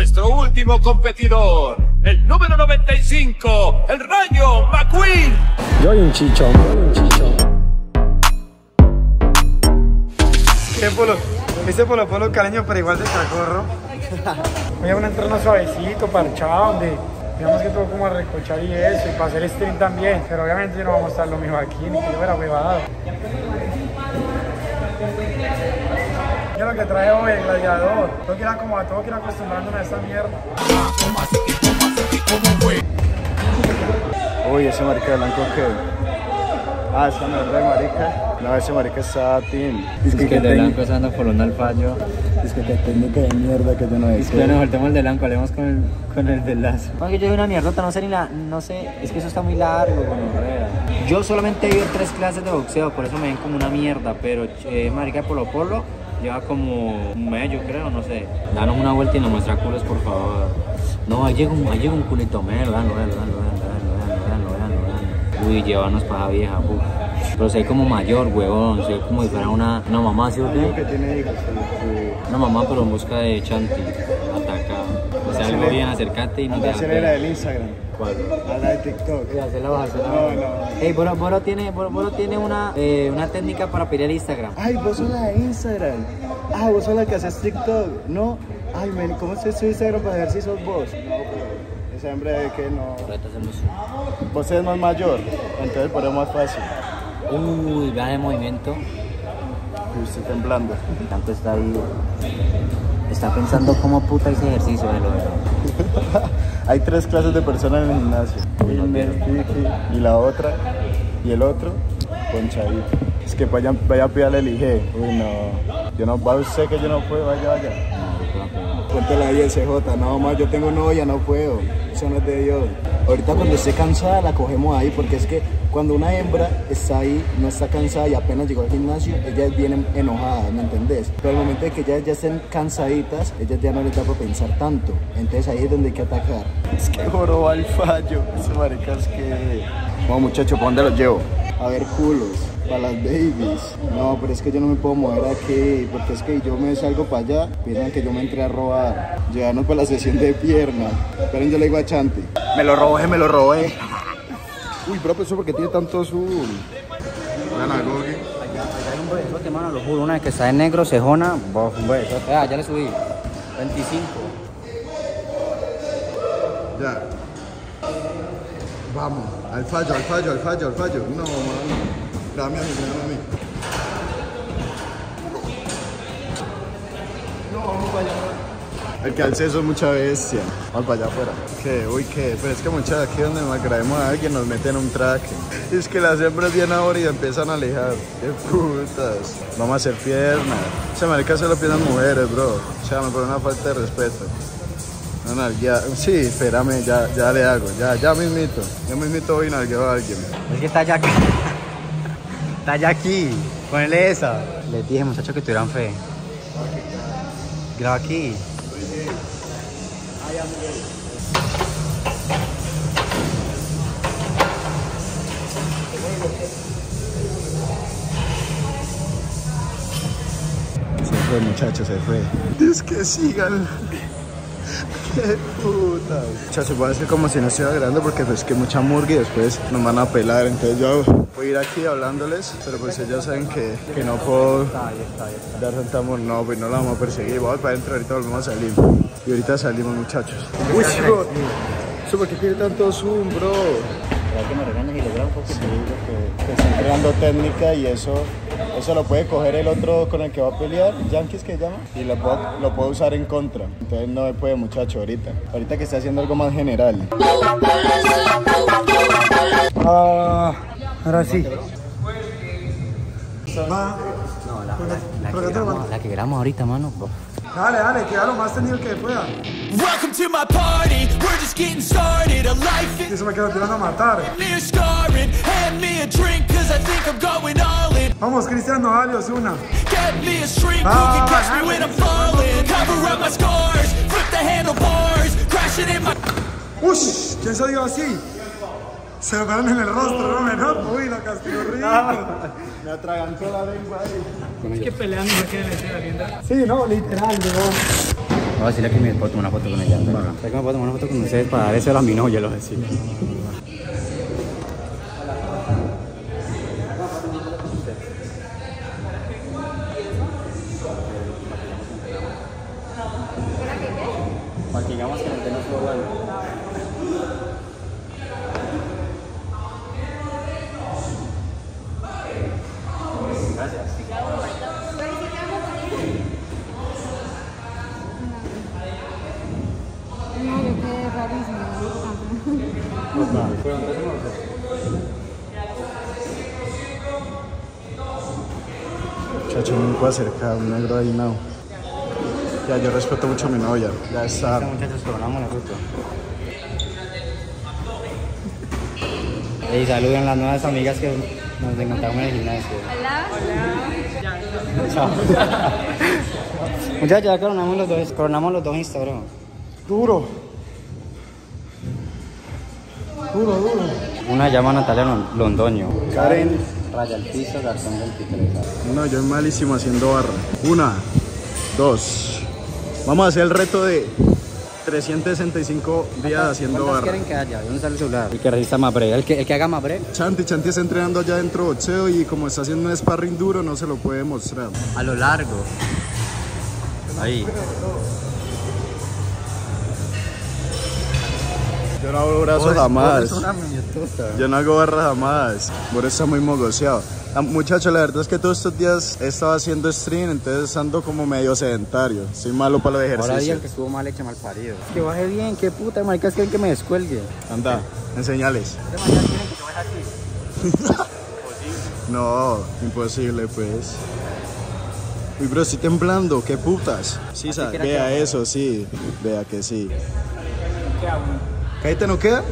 nuestro último competidor, el número 95, el Rayo McQueen. Yo hay un chichón, un chichón. ¿Qué polo? Ese polo polo caleño, pero igual de cacorro. Voy a un entorno suavecito, parchado, donde digamos que todo como a recochar y eso, y para hacer stream también. Pero obviamente no vamos a estar lo mismo aquí, ni que yo fuera huevado. Yo lo que trae hoy el gladiador. Tengo que ir a como a todo que ir acostumbrándome a esta mierda. Uy, ese marica blanco que. Ah, esa mierda de marica. No, ese marica está team. Es que el de blanco se anda por un al fallo. Es que técnica de mierda que yo no Es que nos voltemos el de blanco, hablemos con el, con el del lazo. Porque yo de una mierdota, no sé ni la, no sé, es que eso está muy largo, gonorrea. Yo solamente he ido tres clases de boxeo, por eso me ven como una mierda, pero eh, marica de Polo Polo lleva como un mes, yo creo, no sé. Danos una vuelta y nos muestra culos, por favor. No, ahí llega un, ahí llega un culito mero, véanlo, véanlo, véanlo, véanlo, véanlo. Uy, llévanos para vieja, uf. Pero soy como mayor, huevón, soy como si fuera una, una mamá, ¿sí o qué? que tiene Una mamá, pero en busca de chanti, ataca. O sea, algo bien, acércate y no te serie era del Instagram. ¿Cuál? A la de TikTok. Ya, se la baja, se la No, baja. no. Ey, Boro, Boro tiene, Boro, Boro tiene una, eh, una técnica para pelear Instagram. Ay, vos sos la de Instagram. Ah, vos sos la que haces TikTok. No. Ay, men, ¿cómo es tu Instagram para ver si sos vos? No, pero ese hombre de que no. Vos eres más mayor, entonces por eso es más fácil. Uy, vean el movimiento. Uy, estoy temblando. Tanto está ahí. Está pensando cómo puta ese ejercicio de lo Hay tres clases de personas en el gimnasio. Y la otra. Y el otro, Ponchadito. Es que vaya, vaya a pillarle el IG. Uy, no. Yo no, va usted que yo no puedo, vaya, vaya. Cuéntale ahí el CJ, no más, yo tengo novia, no puedo. Eso no es de Dios. Ahorita cuando esté cansada la cogemos ahí, porque es que cuando una hembra está ahí, no está cansada y apenas llegó al gimnasio, ellas vienen enojadas, ¿me entendés? Pero al momento de que ellas ya estén cansaditas, ellas ya no les da para pensar tanto. Entonces ahí es donde hay que atacar. Es que joroba el fallo. Ese marica es que... Bueno muchacho, ¿para dónde los llevo? A ver culos. Para las babies. No, pero es que yo no me puedo mover aquí, porque es que yo me salgo para allá, piensan que yo me entré a robar. Llevarnos para la sesión de pierna. Esperen, yo le digo a Chanti. Me lo robé, me lo robé. Uy, bro, pero eso porque tiene tanto azul. Vean a Gogi. Hay un besote, mano, lo juro. Una vez que está en negro, cejona, bof, un besote. Ah, ya le subí. 25. Ya. Vamos, al fallo, al fallo, al fallo, al fallo. No, mano. Dame a mí, dame a mí. No, vamos para allá. El que alce eso es mucha bestia. Vamos para allá afuera. ¿Qué? Uy, ¿qué? Pero es que muchachos, aquí donde nos agrademos a alguien nos meten un traje. Es que las hembras vienen ahora y empiezan a alejar. ¡Qué putas! Vamos a hacer piernas. Ese marica se lo piensan mujeres, bro. O sea, me pone una falta de respeto. No, no, ya, sí, espérame, ya, ya le hago, ya, ya mismito, ya mismito voy y nalgueo a alguien. Es que está ya acá. Está ya aquí. Ponele esa. Les dije, muchachos, que tuvieran fe. Graba aquí. Se fue, muchachos, se fue. Dios que sigan. Puta. A hacer como si no estuviera grabando porque pues que mucha murga y después nos van a pelar. Entonces yo voy a ir aquí hablándoles, pero pues ellos saben que, que no puedo dar tanta amor. No, pues no la vamos a perseguir. Vamos para adentro, ahorita volvemos a salir. Y ahorita salimos, muchachos. Uy. ¿Eso por qué tiene tanto zoom, bro? ¿Será que me y grabo? Sí, porque que están creando técnica y eso, eso lo puede coger el otro con el que va a pelear, Yankees que llama, y lo puedo, lo puedo usar en contra. Entonces no me puede muchacho ahorita. Ahorita que está haciendo algo más general. Ah, ahora sí. Va. No, la, la, la, ¿Por que grabamos, la que grabamos ahorita, mano. Dale, dale, que lo más tenido que pueda. Welcome to my party. We're just getting started. A life Y eso me quedo tirando a matar. near scarring. Hand me a drink, cause I think I'm going all in. Vamos, Cristiano, dale, Osuna. Get me a shrink who Ah, can catch me when I'm falling. Cover up my scars, flip the handlebars, crashing in my. Ush, ¿quién se dio así? Se lo pegaron en el rostro, no menor. Uy, la castigó rico. Me atragantó la lengua ahí. Sí, no, literal. Voy a decirle que me puedo tomar una foto con ella. ¿Sabes que me puedo tomar una foto con ustedes para dar eso a mi novia? Lo voy Puedo acercar, un negro ahí no. Ya, yo respeto mucho a mi novia. Ya está. Muchachos, coronamos la foto. Y saluden las nuevas amigas que nos encontramos en el gimnasio. Chao. Muchachos, ya coronamos los dos, coronamos los dos Instagram. Duro. Duro, duro. Una llama Natalia Lon- Londoño. Karen. Raya al piso, Garzón 23. No, yo es malísimo haciendo barra. Una, dos. Vamos a hacer el reto de 365 días haciendo ¿Cuántas barra. quieren que haya? ¿Dónde sale el celular? El que resista más breve. El que, el que haga más breve. Chanti, Chanti está entrenando allá dentro de boxeo y como está haciendo un sparring duro no se lo puede mostrar. A lo largo. Ahí. Yo no hago brazos jamás. Yo no hago barras jamás. Por eso está muy mogoseado. Ah, Muchachos, la verdad es que todos estos días he estado haciendo stream, entonces ando como medio sedentario. Soy malo para los Ahora digan ejercicios. que estuvo mal hecho mal parido. Que baje bien, qué puta, maricas quieren que me descuelgue. Anda, enseñales. No, imposible pues. Uy, bro, estoy temblando, qué putas. Sí, vea que eso, sí. Vea que sí. ¿Cállate no queda?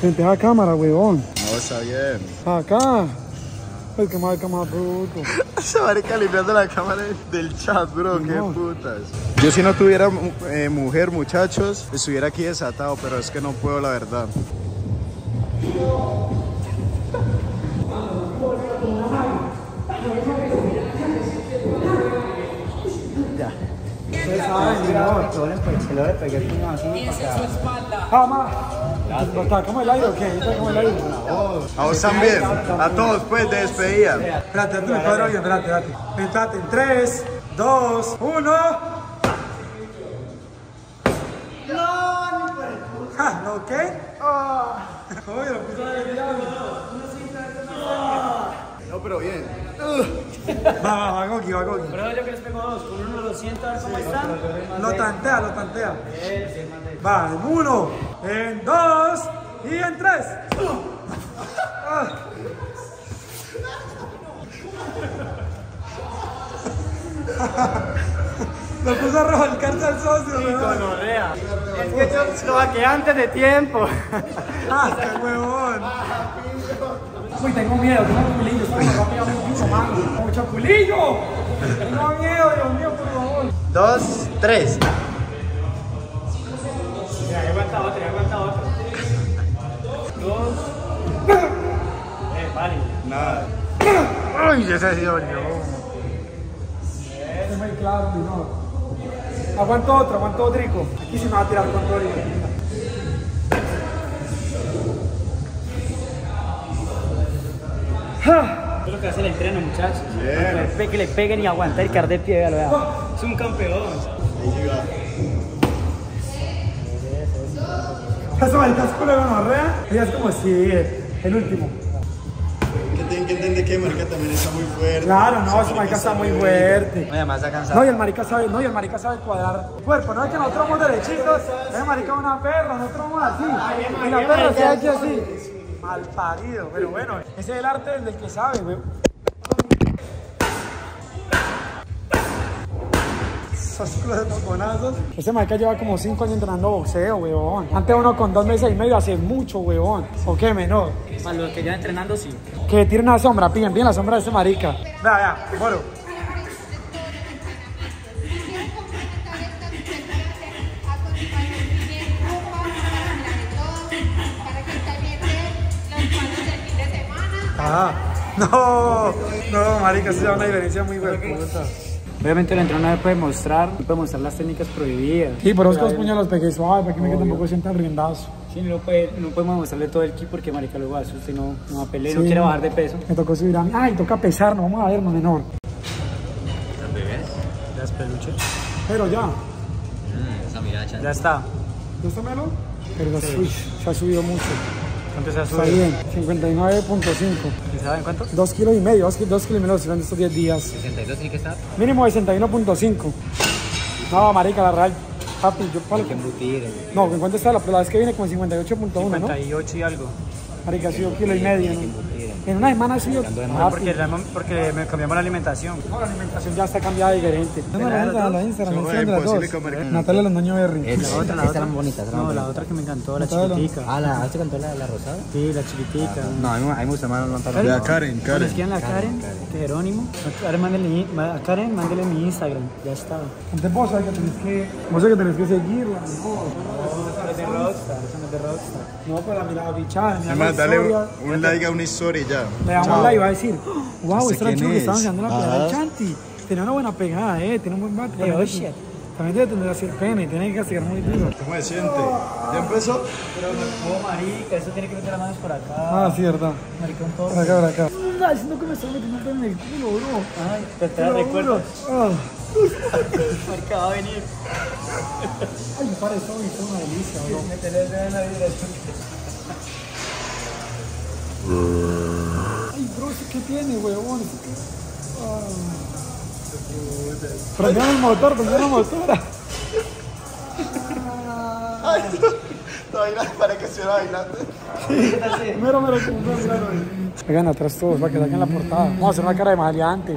Frente a la cámara, huevón. No, está bien. Acá. El que más, el que más bruto. Se va limpiando la cámara del chat, bro, qué No. putas. Yo si no tuviera eh, mujer, muchachos, estuviera aquí desatado, pero es que no puedo, la verdad. Se lo le. A vos también, a todos, pues, de despedida. Espérate, tú me cuadro bien, espérate, espérate. Espérate, en 3, 2, 1. Ja, ¿no qué? Oye, lo puso de. No, pero bien. Va, va, va, Goki, va, Goki. Pero yo que les pego dos, con uno lo siento a ver cómo están. Lo tantea, lo tantea. Va, en uno, en dos y en tres. Lo puso a revolcarse al socio, weón. Es que yo lo vaqué antes de tiempo. ¡Ah, qué huevón! Uy, tengo miedo, tengo culillo, ¡Mucho culillo! Tengo miedo, Dios mío, por favor. Dos, tres. Ya, ya aguanta otro, ya aguanta otro. Dos. Eh, vale. ¡Ay, ese ha sido yo! Es muy claro, mi no. Aguanto otro, aguanto otro rico. Aquí sí me va a tirar con todo rico. Es lo que hace el entreno, muchachos. Que le, pe- que le peguen y aguantar y de pie, véalo, vea. Es un campeón. Eso me casco de gonorrea. Ella es como si el último. Que tienen que entender que Marica también está muy fuerte. Claro, no, ese marica está muy fuerte. No, además está cansado. No, y el marica sabe, no, y el marica sabe cuadrar cuerpo. No es que nosotros somos derechitos, ese marica es una perra, nosotros somos así. Y la perra se ha hecho así. Mal parido, pero bueno, ese es el arte del que sabe, güey. Ese marica lleva como 5 años entrenando boxeo, weón. Antes uno con dos meses y medio hace mucho, weón. ¿O qué, menor? Para los que ya entrenando, sí. Que tiren una sombra, pillen bien la sombra de ese marica. Vea, vea, moro. Ah, no, no, marica, eso da una diferencia muy buena. Obviamente el entrenador puede mostrar, puede mostrar las técnicas prohibidas. Sí, pero es que los puños los pegué suave para que me que tampoco sientan riendazo. Sí, no, puede, no podemos mostrarle todo el ki porque marica luego asusta y no, no va a pelear, Sí. no quiere bajar de peso. Me tocó subir a mí. Ay, toca pesar, no vamos a ver, no menor. Las peluches. Pero ya, Esa miracha. Ya está. ¿ya está melo? Pero uy, se ha subido mucho. ¿Cuánto se ha Está subido? bien, 59.5. ¿Y saben cuánto? Dos kilos y medio, dos, ki- dos kilos y medio en estos 10 días. 62 tiene que estar. Mínimo 61.5. No, marica, la real. Papi, yo palo. Hay que embutir. No, ¿en cuánto está? La, la vez que viene como 58.1, ¿no? 58 y algo. Marica, ha sido kilo y medio, ¿no? En una semana ha sido... No, Papi. porque, la- porque me cambiamos la alimentación. No, la alimentación ya está cambiada diferente. No, no, ¿Verdad, la, las la dos? Instagram, la Instagram de las dos. Natalia Londoño Berry. La otra, la otra. eran bonitas, eran No, la otra que me encantó, la chiquitica. Ah, la, ¿este cantó la, la rosada? Sí, la chiquitica. No, a mí, me gusta más la ¿Karen? Karen, Cuando Karen. la Jerónimo, a Karen, mándele, a Karen, mándele mi Instagram. Ya está. Entonces vos sabés que tenés que... Vos sabés que tenés que seguirla. Es de Rockstar, eso no es de Rockstar. No, pero la mirada bichada, mira la Además, dale historia. un, un like a una historia y ya. Le damos like y va a decir, wow, ¿Este esta era quién chulo que es? estaban dando la pegada de. Chanti. Tenía una buena pegada, eh, tiene un buen bate. También, oh, shit. también debe tener así el pene, tiene que castigar muy duro. ¿Cómo se siente? ¿Ya empezó? Pero no, marica, eso tiene que meter las manos por acá. Ah, sí, verdad. Marica, un todo. Por acá, por acá. Ay, siento que me estoy metiendo un pene en el culo, bro. Ay, te Te lo recuerdos. juro. Ah. Marica, va a venir. Ay, me parece eso, es una delicia, bro. Métele el dedo en la dirección. Ay, bro, ¿eso qué tiene, huevón? ¿Eso qué? Ah. Prendieron el motor, prendieron el motor. Todavía para que estuviera bailando. Mero, mero, un mero. Vengan atrás todos para que saquen la portada. Vamos a hacer una cara de maleantes.